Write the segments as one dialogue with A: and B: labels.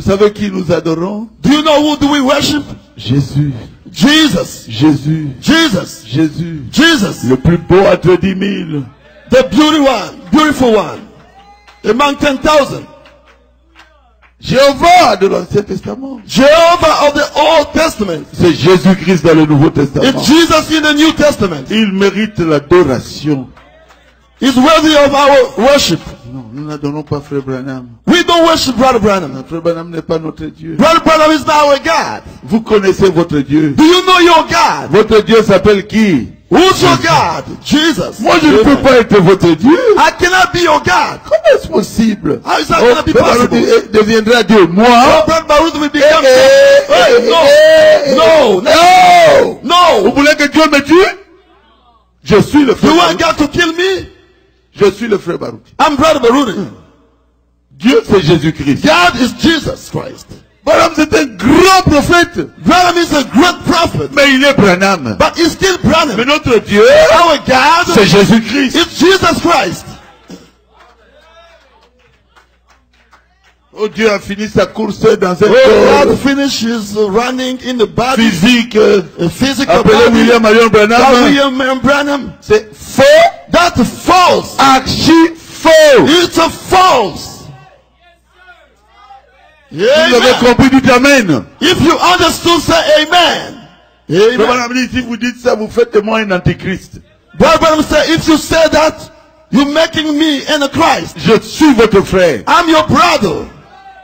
A: Vous savez qui nous adorons?
B: Do you know who do we worship?
A: Jésus.
B: Jesus.
A: Jésus.
B: Jesus.
A: Jésus.
B: Jesus.
A: Le plus beau entre dix mille.
B: The beauty one. Beautiful one. Among 10,000.
A: Jéhovah de l'Ancien Testament.
B: Jehovah of the Old Testament.
A: C'est Jésus-Christ dans le Nouveau Testament.
B: It's Jesus in the New Testament.
A: Il mérite l'adoration.
B: He's worthy of our worship.
A: Non, nous n'adorons pas Frère Branham.
B: We don't worship Brother Branham.
A: Frère Branham n'est pas notre Dieu.
B: Brother Branham is not our God.
A: Vous connaissez votre Dieu.
B: Do you know your God?
A: Votre Dieu s'appelle qui?
B: Who's your God? Jesus.
A: Moi, je ne peux pas être votre Dieu.
B: I cannot be your God.
A: Comment est-ce possible?
B: How is that
A: Oh,
B: be possible?
A: de- deviendra Dieu.
B: Oh,
A: Moi
B: Brother Baruch will
A: Eh,
B: become
A: eh,
B: Hey,
A: eh,
B: no.
A: eh,
B: No.
A: Non
B: No.
A: Vous voulez que Dieu me tue? Je suis le
B: You
A: frère
B: want
A: Baruch.
B: God to kill me?
A: Je suis le frère Baruch.
B: I'm Brother Baruch.
A: Dieu, c'est Jésus-Christ.
B: God is Jesus Christ.
A: Branham, c'est un grand prophète.
B: Branham is a great prophet.
A: Mais il est Branham.
B: But he's still
A: Mais
B: Branham.
A: notre Dieu,
B: Our God
A: c'est Jésus-Christ.
B: is Jesus Christ.
A: Oh, Dieu a fini sa course dans un
B: Oh, God finishes running in the body,
A: physique.
B: a physical
A: Appelé
B: body.
A: William Marion
B: That
A: Branham.
B: William M. Branham.
A: C'est faux,
B: That's false.
A: archi faux.
B: It's a false.
A: Vous avez
B: Amen.
A: compris, dites Amen.
B: If you understood, say amen. Amen.
A: Si vous dites ça, vous faites de moi un antichrist.
B: Branham said, if you say that, you're making me in a Christ.
A: Je suis votre frère,
B: I'm your brother,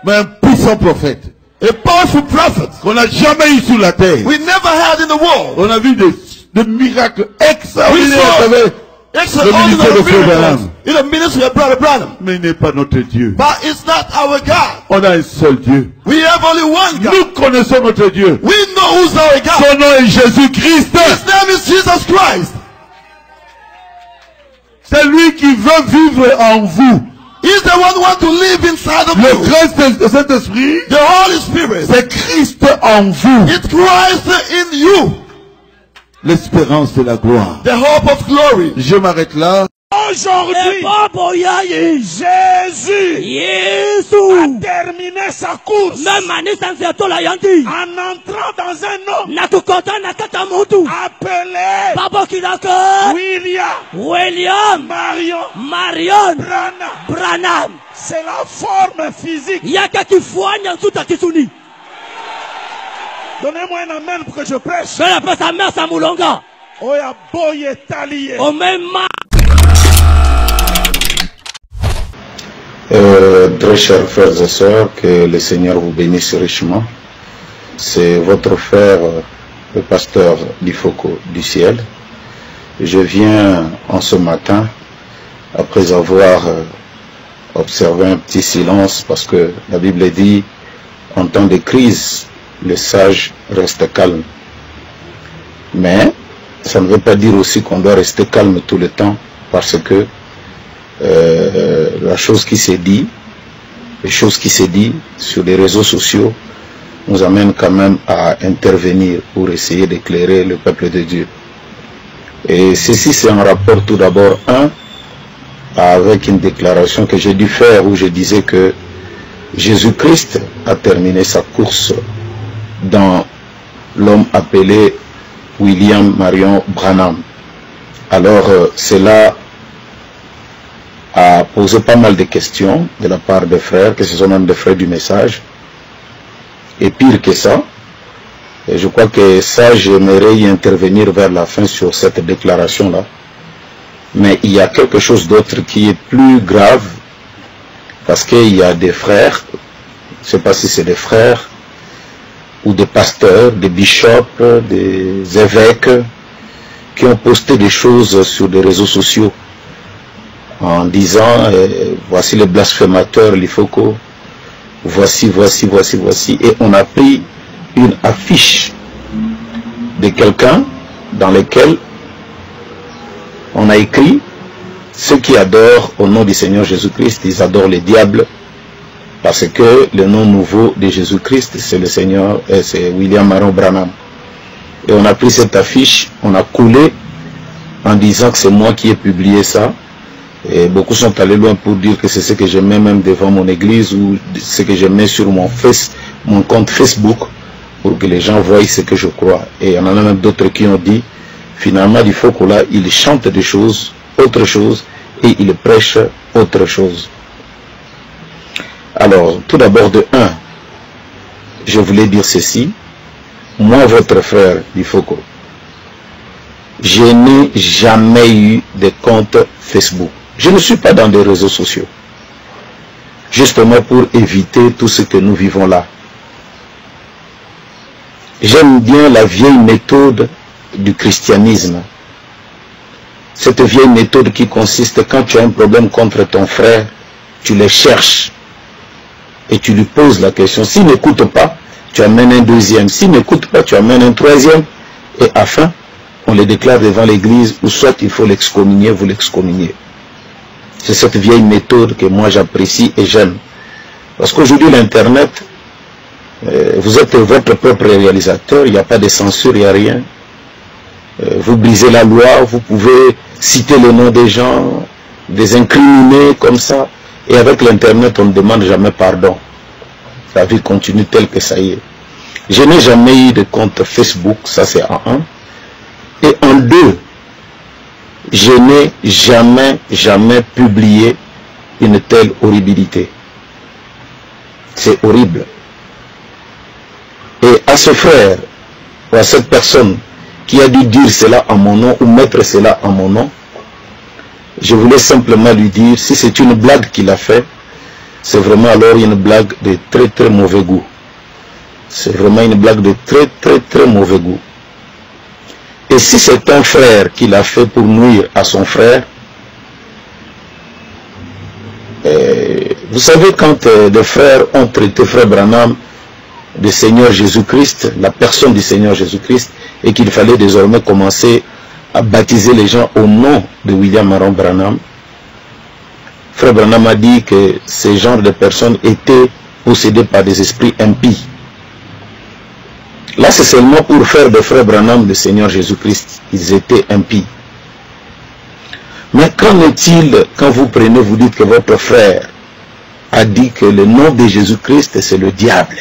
A: mais un puissant prophète
B: a powerful prophet.
A: qu'on n'a jamais eu sur la terre.
B: We never had in the world.
A: On a vu des, des miracles extraordinaires. Branham. Mais il n'est pas notre Dieu.
B: But it's not our God.
A: On a un seul Dieu.
B: We have only one God.
A: Nous connaissons notre Dieu.
B: We know who's our God.
A: Son nom est Jésus-Christ.
B: His name is Jesus Christ.
A: C'est lui qui veut vivre en vous.
B: He's the one who wants to live inside of
A: Le
B: you.
A: Christ de Saint-Esprit,
B: The Holy Spirit.
A: c'est Christ en vous.
B: It's Christ in you.
A: L'espérance de la gloire.
B: The hope of glory.
A: Je m'arrête là.
C: Aujourd'hui,
D: yayi
C: Jésus a terminé sa course. En entrant dans un
D: mutu
C: appelé William.
D: William.
C: Marion.
D: Marion.
C: Branham.
D: Branham.
C: C'est la forme physique. Donnez-moi un amen pour que je prêche. Oya boye taliye.
D: omema
E: Euh, très chers frères et sœurs, que le Seigneur vous bénisse richement. C'est votre frère, le pasteur Difoko du ciel. Je viens en ce matin, après avoir euh, observé un petit silence, parce que la Bible dit, en temps de crise, les sages restent calmes. Mais ça ne veut pas dire aussi qu'on doit rester calme tout le temps, parce que euh, la chose qui s'est dit, les choses qui s'est dit sur les réseaux sociaux nous amènent quand même à intervenir pour essayer d'éclairer le peuple de Dieu. Et ceci c'est en rapport tout d'abord, un, avec une déclaration que j'ai dû faire où je disais que Jésus-Christ a terminé sa course dans l'homme appelé William Marion Branham. Alors euh, cela a posé pas mal de questions de la part des frères, que ce sont même des frères du message. Et pire que ça, et je crois que ça, j'aimerais y intervenir vers la fin sur cette déclaration-là. Mais il y a quelque chose d'autre qui est plus grave, parce qu'il y a des frères, je ne sais pas si c'est des frères, ou des pasteurs, des bishops, des évêques, qui ont posté des choses sur les réseaux sociaux en disant euh, voici il faut que voici, voici, voici, voici. Et on a pris une affiche de quelqu'un dans lequel on a écrit ceux qui adorent au nom du Seigneur Jésus-Christ, ils adorent le diable parce que le nom nouveau de Jésus-Christ, c'est le Seigneur, euh, c'est William Maron Branham. Et on a pris cette affiche, on a coulé en disant que c'est moi qui ai publié ça. Beaucoup sont allés loin pour dire que c'est ce que je mets même devant mon église ou ce que je mets sur mon, compte Facebook pour que les gens voient ce que je crois. Et il y en a même d'autres qui ont dit, finalement, il faut que là, il chante des choses, autre chose, et il prêche autre chose. Alors, tout d'abord de un, je voulais dire ceci. Moi, votre frère, il faut que je n'ai jamais eu de compte Facebook. Je ne suis pas dans des réseaux sociaux. Justement pour éviter tout ce que nous vivons là. J'aime bien la vieille méthode du christianisme. Cette vieille méthode qui consiste quand tu as un problème contre ton frère, tu le cherches et tu lui poses la question. S'il n'écoute pas, tu amènes un deuxième. S'il n'écoute pas, tu amènes un troisième. Et afin, on le déclare devant l'église ou soit il faut l'excommunier, vous l'excommuniez. C'est cette vieille méthode que moi j'apprécie et j'aime. Parce qu'aujourd'hui l'Internet, euh, vous êtes votre propre réalisateur, il n'y a pas de censure, il n'y a rien. Euh, vous brisez la loi, vous pouvez citer le nom des gens, des incriminés comme ça. Et avec l'Internet, on ne demande jamais pardon. La vie continue telle que ça y est. Je n'ai jamais eu de compte Facebook, ça c'est en un. Et en deux, je n'ai jamais, jamais publié une telle horribilité. C'est horrible. Et à ce frère, ou à cette personne qui a dû dire cela en mon nom ou mettre cela en mon nom, je voulais simplement lui dire, si c'est une blague qu'il a fait, c'est vraiment alors une blague de très très mauvais goût. C'est vraiment une blague de très très très mauvais goût. Et si c'est un frère qui l'a fait pour nuire à son frère, euh, vous savez quand euh, les frères ont traité frère Branham de Seigneur Jésus-Christ, la personne du Seigneur Jésus-Christ, et qu'il fallait désormais commencer à baptiser les gens au nom de William Aaron Branham, frère Branham a dit que ces genres de personnes étaient possédés par des esprits impies. Là, c'est seulement pour faire de frère Branham le Seigneur Jésus-Christ. Ils étaient impies. Mais qu'en est-il quand vous prenez, vous dites que votre frère a dit que le nom de Jésus-Christ, c'est le diable?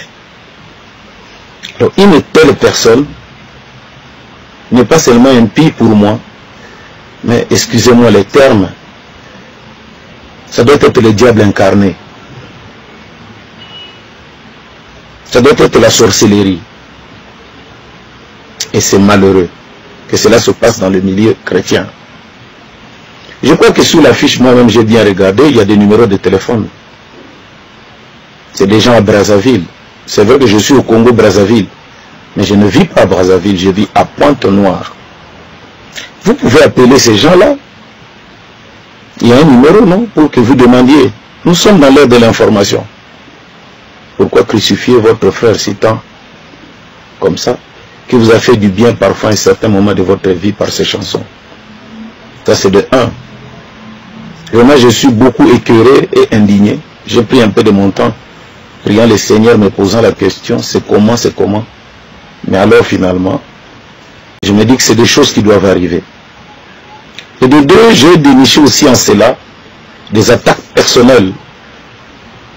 E: Donc, une telle personne n'est pas seulement impie pour moi, mais excusez-moi les termes, ça doit être le diable incarné. Ça doit être la sorcellerie. Et c'est malheureux que cela se passe dans le milieu chrétien. Je crois que sous l'affiche, moi-même, j'ai bien regardé, il y a des numéros de téléphone. C'est des gens à Brazzaville. C'est vrai que je suis au Congo-Brazzaville. Mais je ne vis pas à Brazzaville, je vis à Pointe-Noire. Vous pouvez appeler ces gens-là. Il y a un numéro, non Pour que vous demandiez. Nous sommes dans l'ère de l'information. Pourquoi crucifier votre frère si tant comme ça? Qui vous a fait du bien parfois à un certain moment de votre vie par ces chansons. Ça c'est de un. Vraiment, je suis beaucoup écœuré et indigné. J'ai pris un peu de mon temps, priant le Seigneur, me posant la question, c'est comment, c'est comment? Mais alors finalement, je me dis que c'est des choses qui doivent arriver. Et de deux, j'ai déniché aussi en cela des attaques personnelles,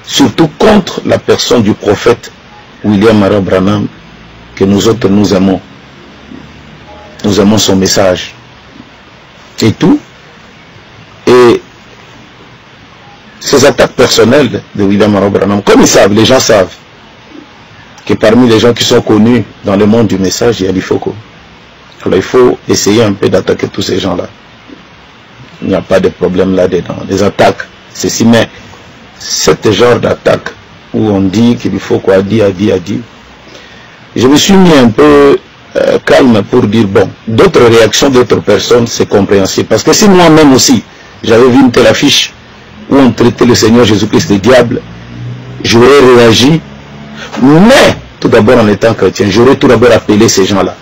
E: surtout contre la personne du prophète William Mara Branham, que nous autres nous aimons. Nous aimons son message. Et tout. Et ces attaques personnelles de William Branham, comme ils savent, les gens savent, que parmi les gens qui sont connus dans le monde du message, il y a l'IFOCO. Alors il faut essayer un peu d'attaquer tous ces gens-là. Il n'y a pas de problème là-dedans. Les attaques, c'est si, mais ce genre d'attaque où on dit qu'il faut quoi dit, a dit, a dit, je me suis mis un peu euh, calme pour dire, bon, d'autres réactions d'autres personnes, c'est compréhensible. Parce que si moi-même aussi, j'avais vu une telle affiche où on traitait le Seigneur Jésus-Christ de diable, j'aurais réagi, mais tout d'abord en étant chrétien, j'aurais tout d'abord appelé ces gens-là,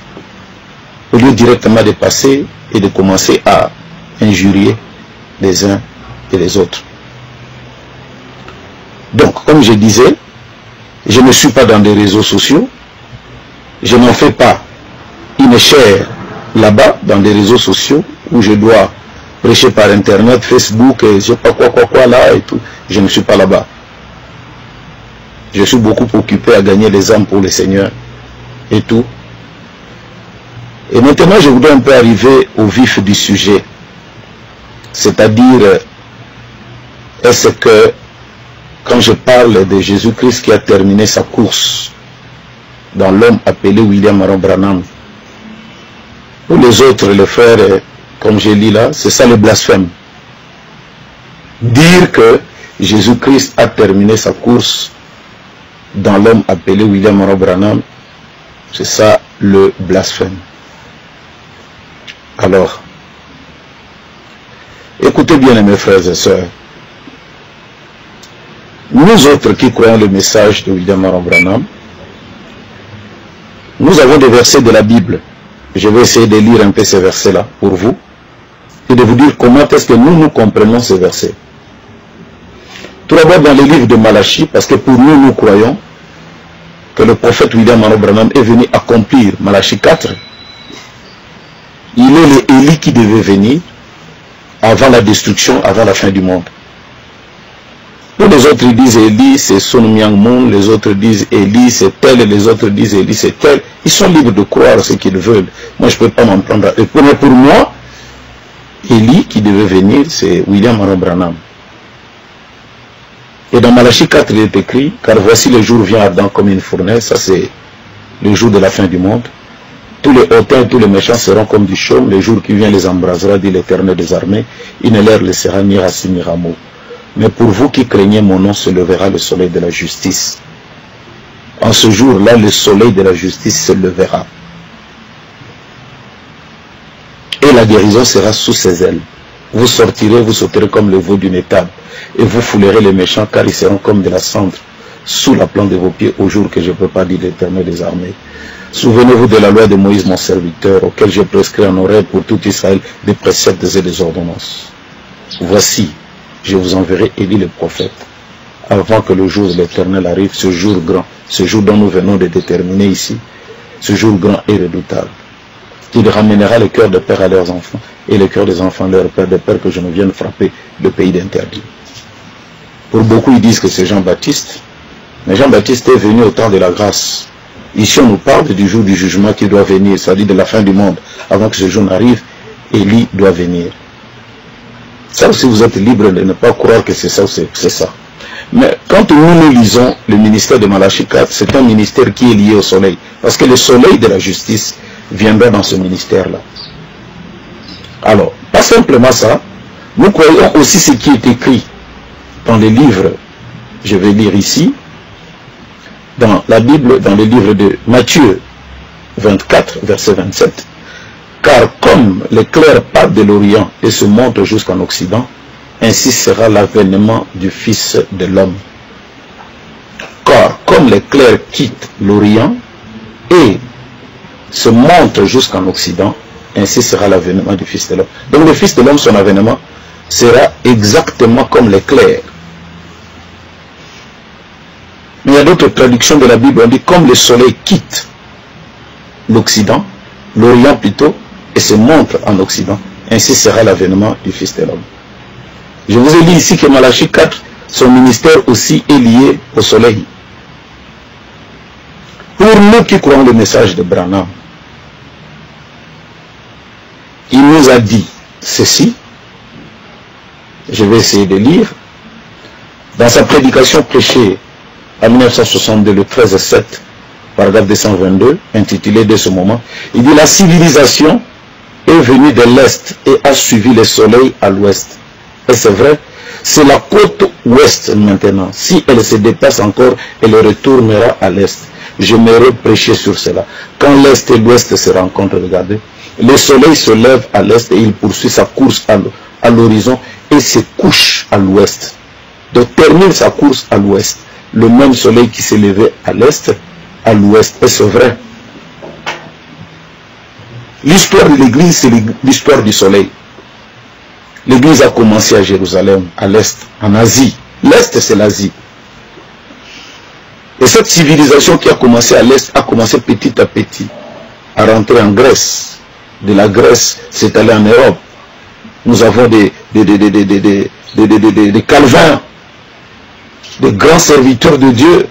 E: au lieu directement de passer et de commencer à injurier les uns et les autres. Donc, comme je disais, je ne suis pas dans des réseaux sociaux, je n'en fais pas une chair là-bas dans des réseaux sociaux où je dois prêcher par Internet, Facebook, et je sais pas quoi, quoi, quoi, là, et tout. Je ne suis pas là-bas. Je suis beaucoup occupé à gagner les âmes pour le Seigneur et tout. Et maintenant, je voudrais un peu arriver au vif du sujet. C'est-à-dire, est-ce que quand je parle de Jésus-Christ qui a terminé sa course dans l'homme appelé William Aaron Branham, pour les autres, les frères, comme j'ai dit là, c'est ça le blasphème. Dire que Jésus-Christ a terminé sa course dans l'homme appelé William Aaron Branham, c'est ça le blasphème. Alors, écoutez bien mes frères et sœurs. Nous autres qui croyons le message de William Aaron Branham, nous avons des versets de la Bible. Je vais essayer de lire un peu ces versets-là pour vous et de vous dire comment est-ce que nous nous comprenons ces versets. Tout d'abord dans le livre de Malachie, parce que pour nous, nous croyons que le prophète William Branham est venu accomplir Malachie 4. Il est le Élie qui devait venir avant la destruction, avant la fin du monde. Les autres, disent Élie, c'est Son Myang Moon, les autres disent Élie, c'est tel, les autres disent Élie, c'est tel. Ils sont libres de croire ce qu'ils veulent. Moi, je ne peux pas m'en prendre. Et pour, pour moi, Élie qui devait venir, c'est William Aaron. Et dans Malachie 4, il est écrit, car voici le jour vient ardent comme une fournaise, ça c'est le jour de la fin du monde. Tous les hautains et tous les méchants seront comme du chaume, le jour qui vient les embrasera, dit l'éternel des armées, il ne leur laissera ni racine ni rameau. Mais pour vous qui craignez mon nom, se levera le soleil de la justice. En ce jour-là, le soleil de la justice se levera. Et la guérison sera sous ses ailes. Vous sortirez, vous sauterez comme le veau d'une étable, et vous foulerez les méchants, car ils seront comme de la cendre, sous la plante de vos pieds, au jour que je prépare, dit l'éternel des armées. Souvenez-vous de la loi de Moïse, mon serviteur, auquel j'ai prescrit en oreille pour tout Israël des préceptes et des ordonnances. Voici, je vous enverrai Élie le prophète, avant que le jour de l'éternel arrive, ce jour grand, ce jour dont nous venons de déterminer ici, ce jour grand et redoutable. Il ramènera le cœur des pères à leurs enfants et le cœur des enfants à leurs pères, de peur que je ne vienne frapper le pays d'interdit. Pour beaucoup, ils disent que c'est Jean-Baptiste, mais Jean-Baptiste est venu au temps de la grâce. Ici, on nous parle du jour du jugement qui doit venir, c'est-à-dire de la fin du monde. Avant que ce jour n'arrive, Élie doit venir. Ça aussi, vous êtes libre de ne pas croire que c'est ça ou c'est ça. Mais quand nous, nous lisons le ministère de Malachie 4, c'est un ministère qui est lié au soleil. Parce que le soleil de la justice viendra dans ce ministère-là. Alors, pas simplement ça, nous croyons aussi ce qui est écrit dans les livres, je vais lire ici, dans la Bible, dans le livre de Matthieu 24, verset 27. Car comme l'éclair part de l'Orient et se monte jusqu'en Occident, ainsi sera l'avènement du Fils de l'homme. Car comme l'éclair quitte l'Orient et se monte jusqu'en Occident, ainsi sera l'avènement du Fils de l'homme. Donc le Fils de l'homme, son avènement, sera exactement comme l'éclair. Mais il y a d'autres traductions de la Bible, on dit comme le soleil quitte l'Occident, l'Orient plutôt, et se montre en Occident, ainsi sera l'avènement du Fils de l'homme. Je vous ai dit ici que Malachie 4, son ministère aussi est lié au soleil. Pour nous qui croyons le message de Branham, il nous a dit ceci, je vais essayer de lire, dans sa prédication prêchée en 1962, le 13 7, paragraphe 222, intitulé de ce moment, il dit la civilisation est venue de l'Est et a suivi le soleil à l'Ouest. Et c'est vrai, c'est la côte ouest maintenant. Si elle se dépasse encore, elle retournera à l'Est. Je m'aurais prêché sur cela. Quand l'Est et l'Ouest se rencontrent, regardez, le soleil se lève à l'Est et il poursuit sa course à l'horizon et se couche à l'Ouest. Donc termine sa course à l'Ouest. Le même soleil qui s'est levé à l'Est, à l'Ouest. Et c'est vrai. L'histoire de l'Église, c'est l'histoire du soleil. L'Église a commencé à Jérusalem, à l'Est, en Asie. L'Est, c'est l'Asie. Et cette civilisation qui a commencé à l'Est a commencé petit à petit à rentrer en Grèce. De la Grèce, c'est allé en Europe. Nous avons des, des, des, des Calvins, des grands serviteurs de Dieu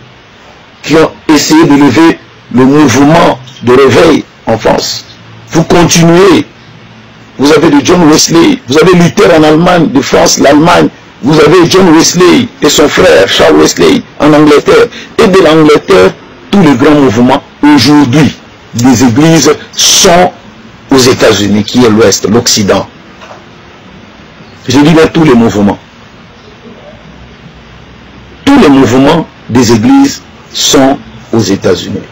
E: qui ont essayé de lever le mouvement de réveil en France. Vous continuez. Vous avez de John Wesley, vous avez Luther en Allemagne, de France, l'Allemagne, vous avez John Wesley et son frère Charles Wesley en Angleterre. Et de l'Angleterre, tous les grands mouvements aujourd'hui des églises sont aux États-Unis, qui est l'Ouest, l'Occident. Je dis bien tous les mouvements. Tous les mouvements des églises sont aux États-Unis.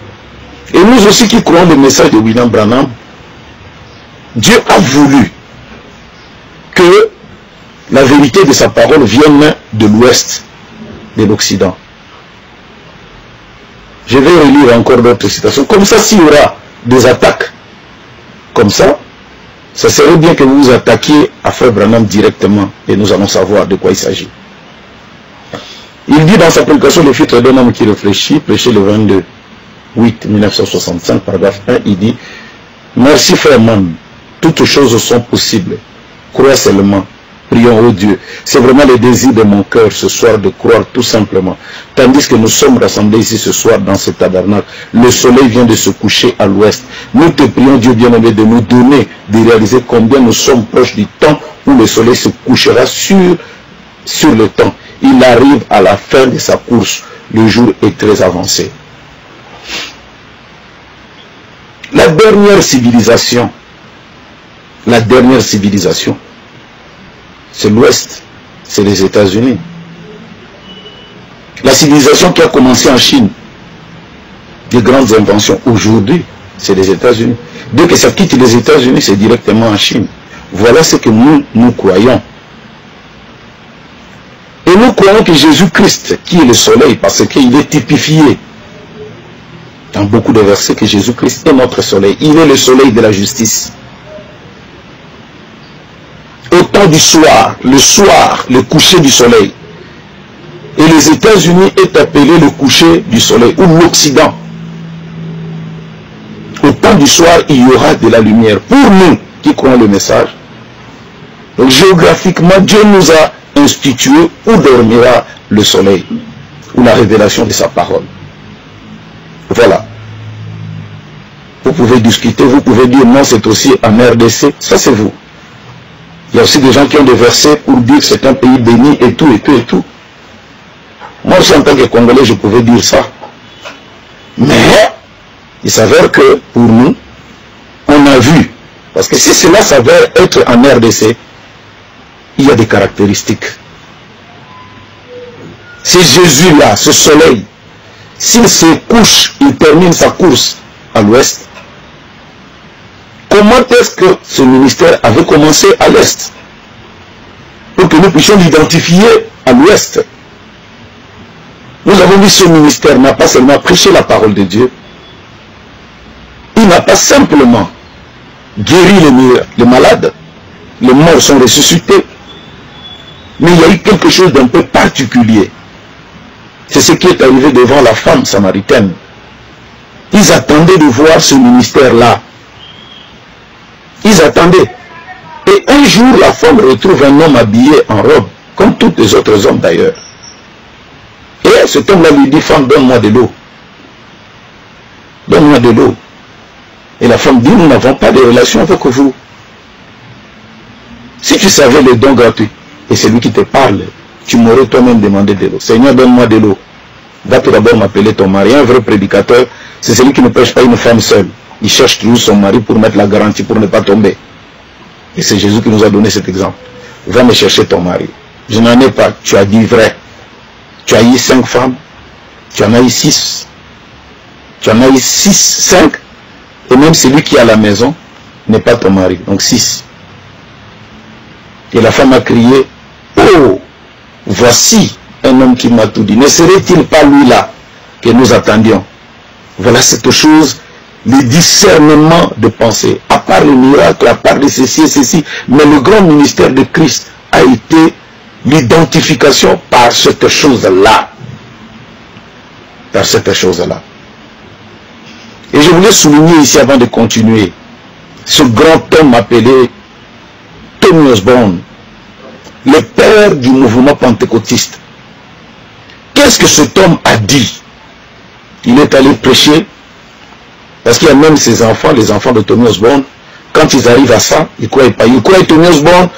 E: Et nous aussi qui croyons le message de William Branham, Dieu a voulu que la vérité de sa parole vienne de l'Ouest, de l'Occident. Je vais relire encore d'autres citations. Comme ça, s'il y aura des attaques comme ça, ça serait bien que vous vous attaquiez à Frère Branham directement et nous allons savoir de quoi il s'agit. Il dit dans sa prédication Le filtre d'un homme qui réfléchit, prêché le 22 8 1965, paragraphe 1, il dit Merci frère Mann, toutes choses sont possibles. Crois seulement. Prions au Dieu. C'est vraiment le désir de mon cœur ce soir de croire tout simplement. Tandis que nous sommes rassemblés ici ce soir dans ce tabernacle, le soleil vient de se coucher à l'ouest. Nous te prions Dieu bien-aimé de nous donner, de réaliser combien nous sommes proches du temps où le soleil se couchera sur, sur le temps. Il arrive à la fin de sa course. Le jour est très avancé. La dernière civilisation, la dernière civilisation, c'est l'Ouest, c'est les États-Unis. La civilisation qui a commencé en Chine, les grandes inventions aujourd'hui, c'est les États-Unis. Dès que ça quitte les États-Unis, c'est directement en Chine. Voilà ce que nous, nous croyons. Et nous croyons que Jésus-Christ, qui est le soleil, parce qu'il est typifié dans beaucoup de versets, que Jésus-Christ est notre soleil. Il est le soleil de la justice. Temps du soir, le soir, le coucher du soleil. Et les États-Unis est appelé le coucher du soleil, ou l'Occident. Au temps du soir, il y aura de la lumière. Pour nous qui croyons le message, géographiquement, Dieu nous a institué où dormira le soleil, ou la révélation de sa parole. Voilà. Vous pouvez discuter, vous pouvez dire non, c'est aussi en RDC, ça c'est vous. Il y a aussi des gens qui ont des versets pour dire que c'est un pays béni et tout, et tout, et tout. Moi aussi en tant que Congolais, je pouvais dire ça. Mais, il s'avère que pour nous, on a vu, parce que si cela s'avère être en RDC, il y a des caractéristiques. C'est Jésus-là, ce soleil, s'il se couche, il termine sa course à l'ouest, comment est-ce que ce ministère avait commencé à l'est Pour que nous puissions l'identifier à l'ouest? Nous avons vu ce ministère n'a pas seulement prêché la parole de Dieu, il n'a pas simplement guéri les, les malades, les morts sont ressuscités, mais il y a eu quelque chose d'un peu particulier. C'est ce qui est arrivé devant la femme samaritaine. Ils attendaient de voir ce ministère-là. Ils attendaient. Et un jour, la femme retrouve un homme habillé en robe, comme tous les autres hommes d'ailleurs. Et cet homme-là lui dit, femme, donne-moi de l'eau. Donne-moi de l'eau. Et la femme dit, nous n'avons pas de relation avec vous. Si tu savais le don gratuit, et c'est lui qui te parle, tu m'aurais toi-même demandé de l'eau. Seigneur, donne-moi de l'eau. Va tout d'abord m'appeler ton mari. Un vrai prédicateur, c'est celui qui ne prêche pas une femme seule. Il cherche toujours son mari pour mettre la garantie, pour ne pas tomber. Et c'est Jésus qui nous a donné cet exemple. Va me chercher ton mari. Je n'en ai pas. Tu as dit vrai. Tu as eu cinq femmes. Tu en as eu six. Tu en as eu six, cinq. Et même celui qui est à la maison n'est pas ton mari. Donc six. Et la femme a crié, oh, voici un homme qui m'a tout dit. Ne serait-il pas lui là que nous attendions? Voilà cette chose, le discernement de pensée. À part le miracle, à part de ceci et ceci, mais le grand ministère de Christ a été l'identification par cette chose-là. Par cette chose-là. Et je voulais souligner ici avant de continuer, ce grand homme appelé Tony Osborne, le père du mouvement pentecôtiste, qu'est-ce que cet homme a dit? Il est allé prêcher, parce qu'il y a même ses enfants, les enfants de Tony Osborne, quand ils arrivent à ça, ils croient pas. Ils croient Tony Osborne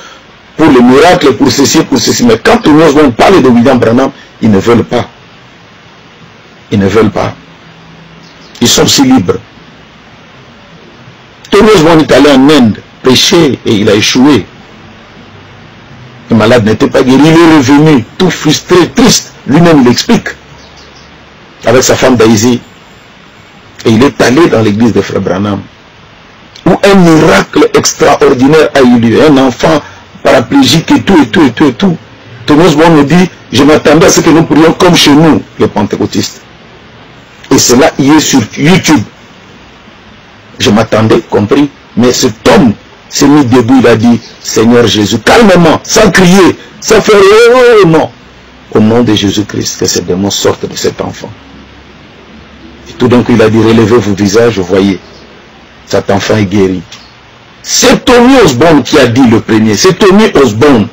E: pour les miracles, pour ceci, pour ceci. Mais quand Tony Osborne parle de William Branham, ils ne veulent pas. Ils ne veulent pas. Ils sont si libres. Tony Osborne est allé en Inde prêcher et il a échoué. Le malade n'était pas guéri, il est revenu tout frustré, triste. Lui-même il explique avec sa femme Daisy. Et il est allé dans l'église de Frère Branham où un miracle extraordinaire a eu lieu. Un enfant paraplégique et tout, et tout, et tout, et tout. Thomas Bon me dit, je m'attendais à ce que nous prions comme chez nous, les pentecôtistes. Et cela y est sur YouTube. Je m'attendais, compris. Mais cet homme s'est mis debout, il a dit, Seigneur Jésus, calmement, sans crier, sans faire oh, oh non. Au nom de Jésus-Christ, que ces démons sortent de cet enfant. Tout d'un il a dit, relevez vos visages, voyez, cet enfant est guéri. C'est Tony Osborne qui a dit le premier. C'est Tony Osborne.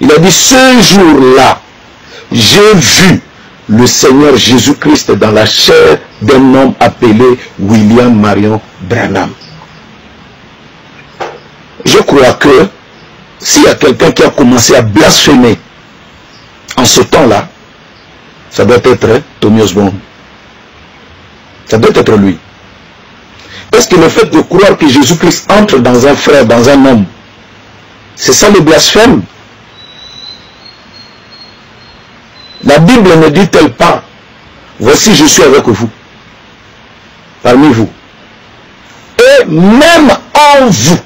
E: Il a dit, ce jour-là, j'ai vu le Seigneur Jésus-Christ dans la chair d'un homme appelé William Marion Branham. Je crois que s'il y a quelqu'un qui a commencé à blasphémer en ce temps-là, ça doit être Tony Osborne. Ça doit être lui. Est-ce que le fait de croire que Jésus-Christ entre dans un frère, dans un homme, c'est ça le blasphème La Bible ne dit-elle pas, voici je suis avec vous, parmi vous, et même en vous,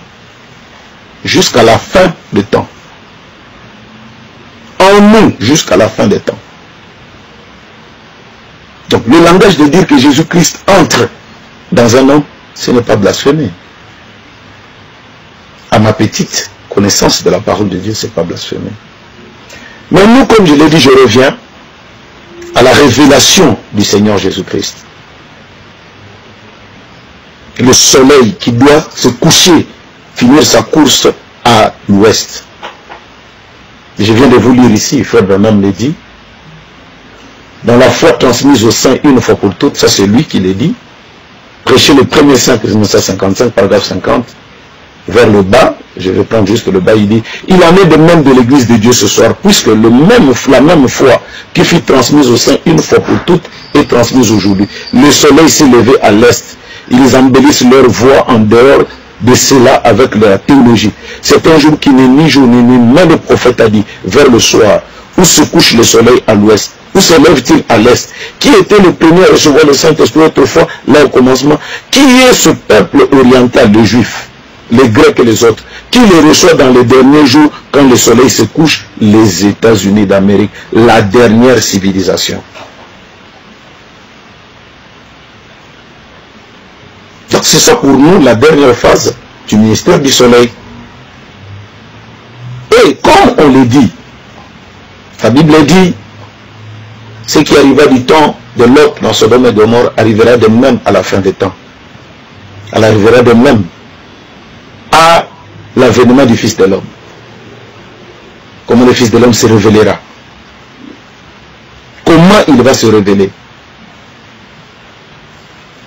E: jusqu'à la fin des temps. En nous, jusqu'à la fin des temps. Donc le langage de dire que Jésus-Christ entre dans un homme, ce n'est pas blasphémer. À ma petite connaissance de la parole de Dieu, ce n'est pas blasphémer. Mais nous, comme je l'ai dit, je reviens à la révélation du Seigneur Jésus-Christ. Le soleil qui doit se coucher, finir sa course à l'ouest. Je viens de vous lire ici, Frère Branham l'a dit. Dans la foi transmise au sein une fois pour toutes, ça c'est lui qui l'a dit. Prêcher le premier saint 1955, paragraphe 50, vers le bas, je vais prendre juste le bas, il dit, il en est de même de l'église de Dieu ce soir, puisque le la même foi qui fut transmise au sein une fois pour toutes est transmise aujourd'hui. Le soleil s'est levé à l'est. Ils embellissent leur voix en dehors de cela avec leur théologie. C'est un jour qui n'est ni jour ni nuit, mais le prophète a dit, vers le soir, où se couche le soleil à l'ouest, où se lève-t-il à l'est Qui était le premier à recevoir le Saint-Esprit autrefois, là au commencement Qui est ce peuple oriental, les Juifs, les Grecs et les autres Qui les reçoit dans les derniers jours, quand le soleil se couche Les États-Unis d'Amérique, la dernière civilisation. Donc c'est ça pour nous la dernière phase du ministère du soleil. Et comme on le dit, la Bible dit, ce qui arriva du temps de l'autre dans Sodome et Gomorre arrivera de même à la fin des temps. Elle arrivera de même à l'avènement du Fils de l'homme. Comment le Fils de l'homme se révélera? Comment il va se révéler?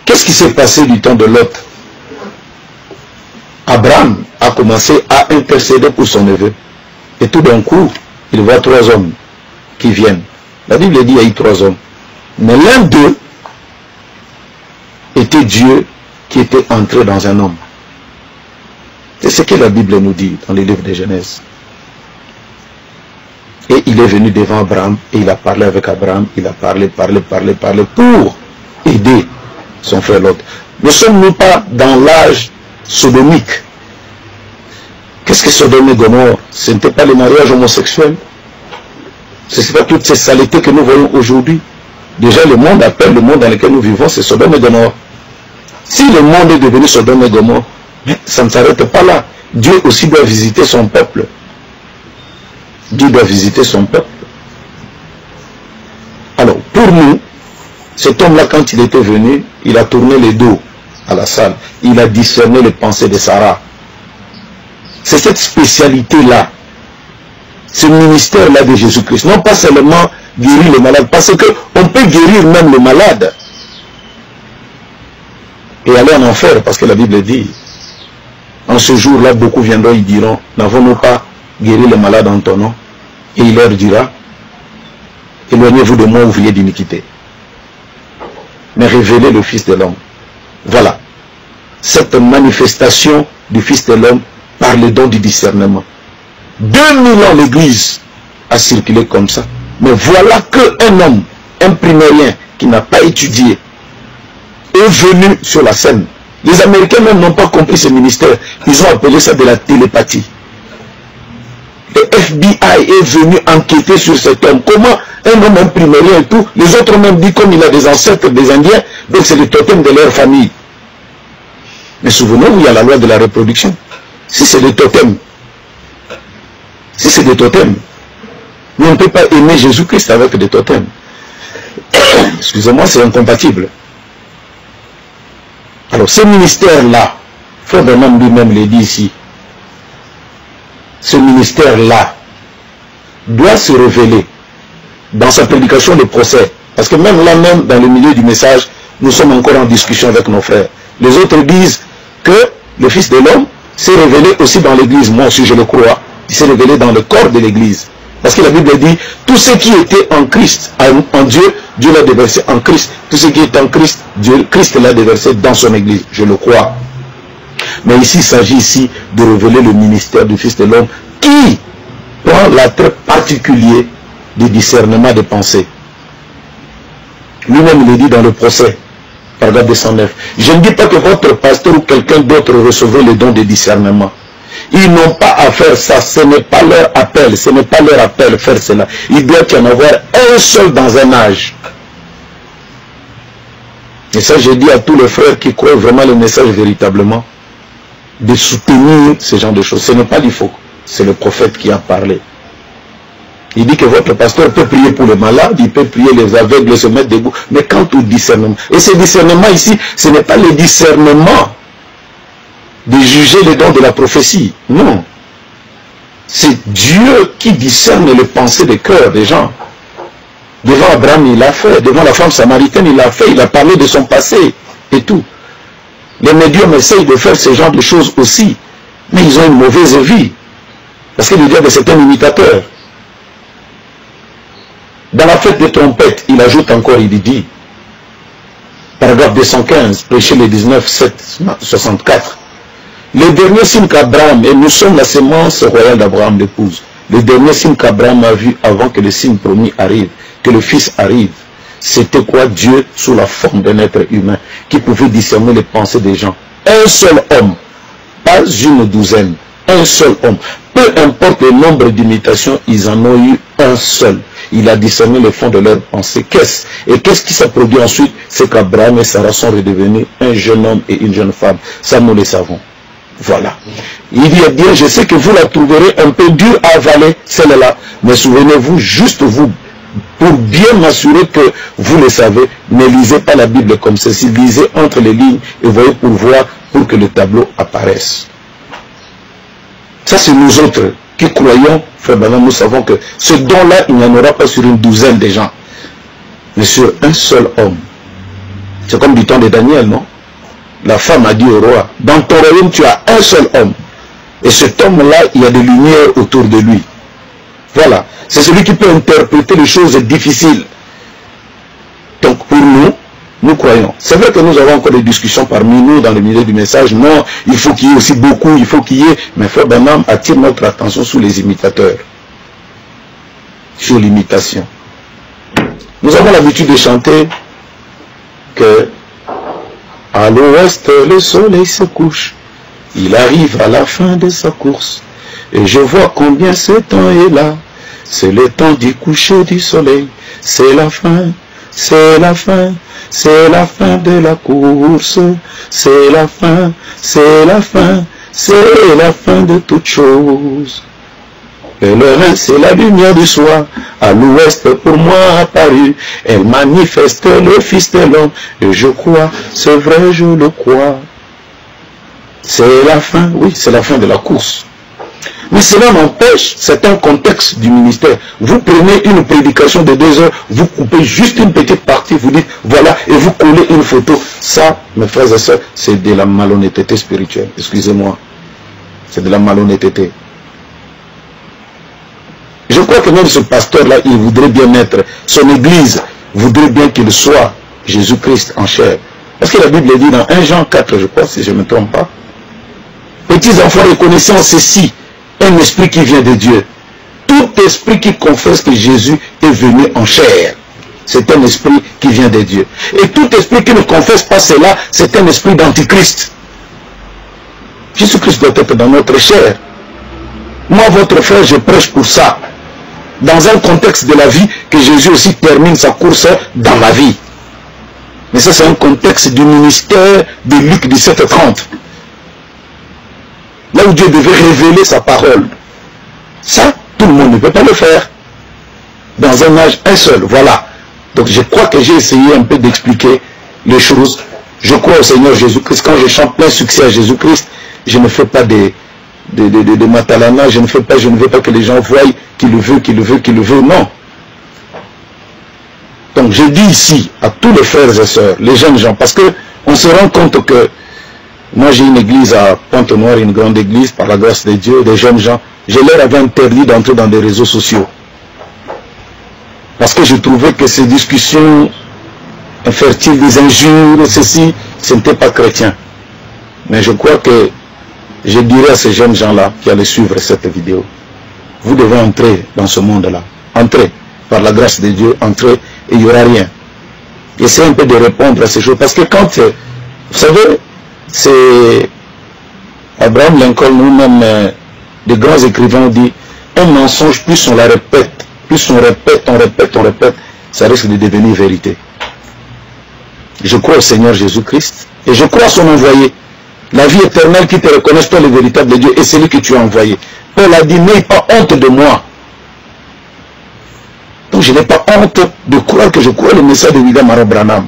E: Qu'est-ce qui s'est passé du temps de l'autre Abraham a commencé à intercéder pour son neveu. Et tout d'un coup, il voit trois hommes qui viennent. La Bible dit qu'il y a eu trois hommes. Mais l'un d'eux était Dieu qui était entré dans un homme. C'est ce que la Bible nous dit dans les livres de Genèse. Et il est venu devant Abraham et il a parlé avec Abraham. Il a parlé, parlé, parlé, parlé pour aider son frère l'autre. Ne sommes-nous pas dans l'âge sodomique? Qu'est-ce que Sodome et Gomorre Ce n'était pas le mariage homosexuel Ce n'est pas toutes ces saletés que nous voyons aujourd'hui. Déjà, le monde appelle le monde dans lequel nous vivons, c'est Sodome et Gomorre. Si le monde est devenu Sodome et Gomorre, ça ne s'arrête pas là. Dieu aussi doit visiter son peuple. Dieu doit visiter son peuple. Alors, pour nous, cet homme-là, quand il était venu, il a tourné les dos à la salle. Il a discerné les pensées de Sarah. c'est cette spécialité-là, ce ministère-là de Jésus-Christ. Non pas seulement guérir les malades, parce qu'on peut guérir même les malades et aller en enfer, parce que la Bible dit, en ce jour-là, beaucoup viendront, ils diront, n'avons-nous pas guéri les malades en ton nom? Et il leur dira, éloignez-vous de moi, ouvrier d'iniquité. Mais révélez le Fils de l'homme. Voilà. Cette manifestation du Fils de l'homme par le don du discernement. 2000 ans l'Église a circulé comme ça. Mais voilà qu'un homme, un primérien, qui n'a pas étudié, est venu sur la scène. Les Américains même n'ont pas compris ce ministère. Ils ont appelé ça de la télépathie. Le FBI est venu enquêter sur cet homme. Comment un homme imprimérien et tout, les autres même dit comme il a des ancêtres des Indiens, donc c'est le totem de leur famille. Mais souvenez-vous, il y a la loi de la reproduction. Si c'est des totems, si c'est des totems, nous on ne peut pas aimer Jésus-Christ avec des totems. Excusez-moi, c'est incompatible. Alors ce ministère-là, Frère lui-même le dit ici, ce ministère-là doit se révéler dans sa prédication de procès. Parce que même là, même dans le milieu du message, nous sommes encore en discussion avec nos frères. Les autres disent que le Fils de l'homme s'est révélé aussi dans l'Église. Moi aussi, je le crois. Il s'est révélé dans le corps de l'Église. Parce que la Bible dit, tout ce qui était en Christ, en, Dieu, Dieu l'a déversé en Christ. Tout ce qui est en Christ, Dieu, Christ l'a déversé dans son Église. Je le crois. Mais ici, il s'agit ici de révéler le ministère du Fils de l'homme qui prend l'attrait particulier du discernement des pensées. Lui-même, il le dit dans le procès, paragraphe 209. Je ne dis pas que votre pasteur ou quelqu'un d'autre recevrait le don de discernement. Ils n'ont pas à faire ça, ce n'est pas leur appel, ce n'est pas leur appel faire cela. Il doit y en avoir un seul dans un âge. Et ça, je dis à tous les frères qui croient vraiment le message véritablement, de soutenir ce genre de choses. Ce n'est pas l'IFO, c'est le prophète qui a parlé. Il dit que votre pasteur peut prier pour les malades, il peut prier les aveugles, se mettre debout. Mais quant au discernement, et ce discernement ici, ce n'est pas le discernement de juger les dons de la prophétie. Non. C'est Dieu qui discerne les pensées des cœurs des gens. Devant Abraham, il l'a fait. Devant la femme samaritaine, il l'a fait. Il a parlé de son passé et tout. Les médiums essayent de faire ce genre de choses aussi. Mais ils ont une mauvaise vie. Parce que le diable, c'est un imitateur. Dans la fête des trompettes, il ajoute encore, il dit, paragraphe 215, prêcher le 19, 7, 64. Le dernier signe qu'Abraham, et nous sommes la sémence royale d'Abraham, l'épouse, le dernier signe qu'Abraham a vu avant que le signe promis arrive, que le Fils arrive, c'était quoi Dieu sous la forme d'un être humain qui pouvait discerner les pensées des gens? Un seul homme, pas une douzaine, un seul homme. Peu importe le nombre d'imitations, ils en ont eu un seul. Il a discerné le fond de leurs pensées. Qu'est-ce? Et qu'est-ce qui s'est produit ensuite? C'est qu'Abraham et Sarah sont redevenus un jeune homme et une jeune femme. Ça, nous le savons. Voilà. Il dit bien, je sais que vous la trouverez un peu dure à avaler, celle-là. Mais souvenez-vous, juste vous, pour bien m'assurer que vous le savez, ne lisez pas la Bible comme ceci. Lisez entre les lignes et voyez pour voir, pour que le tableau apparaisse. Ça, c'est nous autres qui croyons, frère Bernard, nous savons que ce don-là, il n'y en aura pas sur une douzaine de gens, mais sur un seul homme. C'est comme du temps de Daniel, non? La femme a dit au roi, dans ton royaume, tu as un seul homme. Et cet homme-là, il y a des lumières autour de lui. Voilà. C'est celui qui peut interpréter les choses difficiles. Donc pour nous, nous croyons. C'est vrai que nous avons encore des discussions parmi nous dans le milieu du message. Non, il faut qu'il y ait aussi beaucoup, il faut qu'il y ait. Mais Frère Benham attire notre attention sur les imitateurs. Sur l'imitation. Nous avons l'habitude de chanter que à l'ouest le soleil se couche. Il arrive à la fin de sa course. Et je vois combien ce temps est là. C'est le temps du coucher du soleil. C'est la fin, c'est la fin, c'est la fin de la course. C'est la fin, c'est la fin, c'est la fin de toute chose. Le Rhin, c'est la lumière du soir. À l'ouest, pour moi apparue. Elle manifeste le Fils de l'homme. Et je crois, c'est vrai, je le crois. C'est la fin, oui, c'est la fin de la course. Mais cela n'empêche, c'est un contexte du ministère. Vous prenez une prédication de deux heures, vous coupez juste une petite partie, vous dites, voilà, et vous collez une photo. Ça, mes frères et sœurs, c'est de la malhonnêteté spirituelle. Excusez-moi. C'est de la malhonnêteté. Je crois que même ce pasteur-là, il voudrait bien mettre, son église voudrait bien qu'il soit Jésus-Christ en chair. Parce que la Bible dit dans 1 Jean 4, je crois, si je ne me trompe pas, Petits enfants, reconnaissant ceci, un esprit qui vient de Dieu. Tout esprit qui confesse que Jésus est venu en chair, c'est un esprit qui vient de Dieu. Et tout esprit qui ne confesse pas cela, c'est un esprit d'antichrist. Jésus-Christ doit être dans notre chair. Moi, votre frère, je prêche pour ça. Dans un contexte de la vie, que Jésus aussi termine sa course dans ma vie. Mais ça, c'est un contexte du ministère de Luc 17-30 là où Dieu devait révéler sa parole. Ça, tout le monde ne peut pas le faire. Dans un âge, un seul, voilà. Donc je crois que j'ai essayé un peu d'expliquer les choses. Je crois au Seigneur Jésus-Christ. Quand je chante plein succès à Jésus-Christ, je ne fais pas des, des, des, des matalana, je ne fais pas, je ne veux pas que les gens voient qu'il le veut, qu'il le veut, qu'il le veut. Non. Donc je dis ici à tous les frères et sœurs, les jeunes gens, parce que on se rend compte que moi, j'ai une église à Pointe-Noire, une grande église, par la grâce de Dieu, des jeunes gens. Je leur avais interdit d'entrer dans des réseaux sociaux. Parce que je trouvais que ces discussions infertiles, des injures, ceci, ce n'était pas chrétien. Mais je crois que je dirais à ces jeunes gens-là qui allaient suivre cette vidéo, vous devez entrer dans ce monde-là. Entrez, par la grâce de Dieu, entrez, et il n'y aura rien. Essayez un peu de répondre à ces choses. Parce que quand, vous savez, c'est Abraham Lincoln, nous-mêmes, euh, des grands écrivains, ont dit un mensonge, plus on la répète, plus on répète, on répète, on répète, ça risque de devenir vérité. Je crois au Seigneur Jésus-Christ et je crois à son envoyé. La vie éternelle qui te reconnaisse, toi le véritable Dieu, et celui que tu as envoyé. Paul a dit, n'aie pas honte de moi. Donc je n'ai pas honte de croire que je crois le message de William Branham.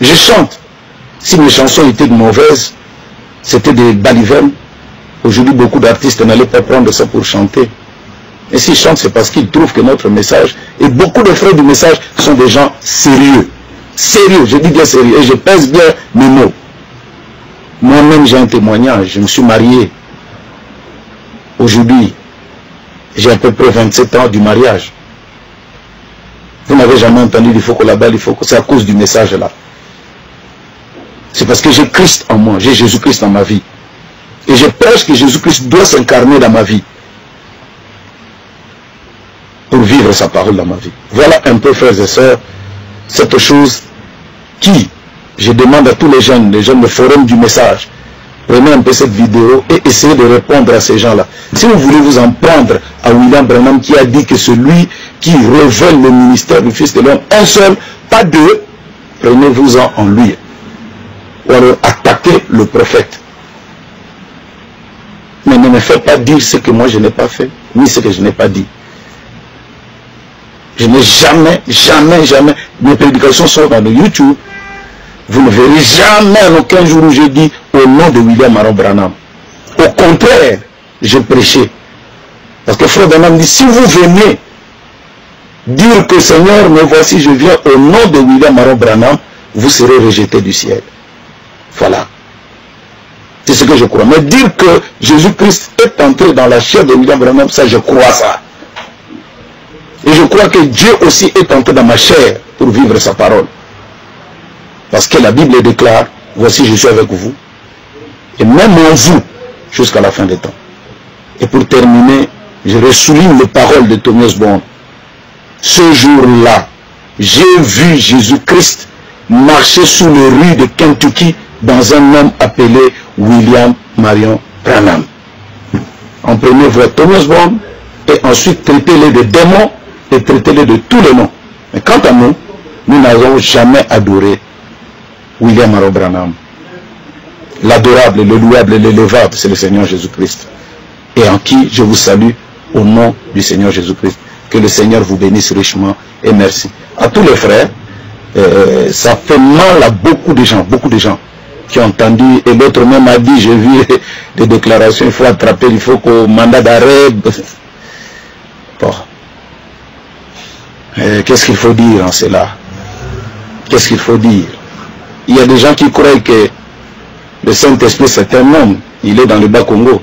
E: Je chante. Si mes chansons étaient mauvaises, c'était des balivernes. Aujourd'hui, beaucoup d'artistes n'allaient pas prendre ça pour chanter. Et s'ils chantent, c'est parce qu'ils trouvent que notre message, et beaucoup de frères du message sont des gens sérieux. Sérieux, je dis bien sérieux, et je pèse bien mes mots. Moi-même, j'ai un témoignage, je me suis marié. Aujourd'hui, j'ai à peu près 27 ans du mariage. Vous n'avez jamais entendu, il faut que là-bas, il faut que c'est à cause du message là. C'est parce que j'ai Christ en moi, j'ai Jésus-Christ dans ma vie. Et je prêche que Jésus-Christ doit s'incarner dans ma vie. Pour vivre sa parole dans ma vie. Voilà un peu, frères et sœurs, cette chose qui, je demande à tous les jeunes, les jeunes, le forum du message, prenez un peu cette vidéo et essayez de répondre à ces gens-là. Si vous voulez vous en prendre à William Branham qui a dit que celui qui révèle le ministère du Fils de l'homme, un seul, pas deux, prenez-vous-en en lui ou alors attaquer le prophète. Mais ne me faites pas dire ce que moi je n'ai pas fait, ni ce que je n'ai pas dit. Je n'ai jamais, jamais, jamais, mes prédications sont dans le YouTube. Vous ne verrez jamais en aucun jour où j'ai dit au nom de William Aaron Branham. Au contraire, je prêchais. Parce que Frère Branham dit, si vous venez dire que Seigneur, me voici, je viens au nom de William Aaron Branham, vous serez rejeté du ciel. Voilà. C'est ce que je crois. Mais dire que Jésus-Christ est entré dans la chair de William Branham, ça je crois ça. Et je crois que Dieu aussi est entré dans ma chair pour vivre sa parole. Parce que la Bible déclare, voici je suis avec vous. Et même en vous, jusqu'à la fin des temps. Et pour terminer, je ressouligne les paroles de Thomas Bond. Ce jour-là, j'ai vu Jésus-Christ marcher sous les rues de Kentucky dans un homme appelé William Marion Branham. En premier voir Thomas Bond et ensuite traiter-les de démons et traiter-les de tous les noms. Mais quant à nous, nous n'avons jamais adoré William Marion Branham. L'adorable, le louable l'élevable, c'est le Seigneur Jésus-Christ. Et en qui je vous salue au nom du Seigneur Jésus-Christ. Que le Seigneur vous bénisse richement et merci. À tous les frères, euh, ça fait mal à beaucoup de gens, beaucoup de gens qui ont entendu, et l'autre même a dit, j'ai vu des déclarations, il faut attraper, il faut qu'au mandat d'arrêt. Bon. Euh, Qu'est-ce qu'il faut dire en cela? Qu'est-ce qu'il faut dire? Il y a des gens qui croient que le Saint-Esprit c'est un homme, il est dans le bas Congo.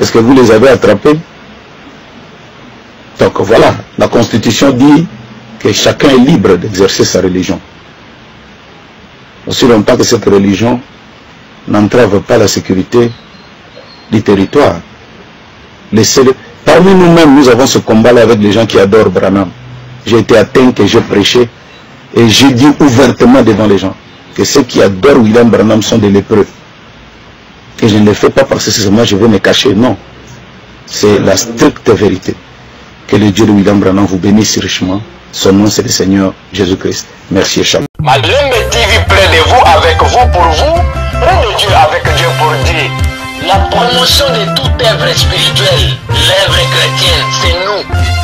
E: Est-ce que vous les avez attrapés? Donc voilà, la Constitution dit que chacun est libre d'exercer sa religion. Aussi longtemps que cette religion n'entrave pas la sécurité du territoire. Parmi nous-mêmes, nous avons ce combat-là avec les gens qui adorent Branham. J'ai été atteint que j'ai prêché et j'ai dit ouvertement devant les gens que ceux qui adorent William Branham sont des lépreux. Et je ne le fais pas parce que moi je veux me cacher. Non. C'est la stricte vérité. Que le Dieu de William Branham vous bénisse richement. Son nom c'est le Seigneur Jésus-Christ. Merci et
F: avec vous, pour vous. Avec Dieu, pour Dieu? La promotion de toute œuvre spirituelle, l'œuvre chrétienne, c'est nous.